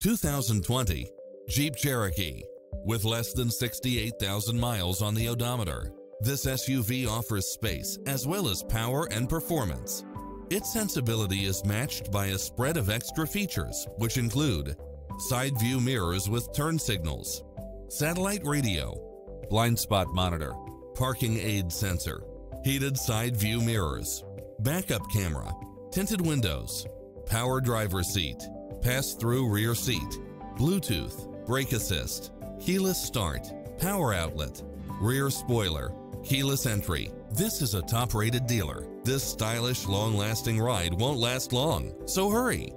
2020 Jeep Cherokee. With less than 68,000 miles on the odometer, this SUV offers space as well as power and performance. Its sensibility is matched by a spread of extra features, which include side view mirrors with turn signals, satellite radio, blind spot monitor, parking aid sensor, heated side view mirrors, backup camera, tinted windows, power driver seat, pass-through rear seat, Bluetooth, brake assist, keyless start, power outlet, rear spoiler, keyless entry. This is a top-rated dealer. This stylish, long-lasting ride won't last long, so hurry!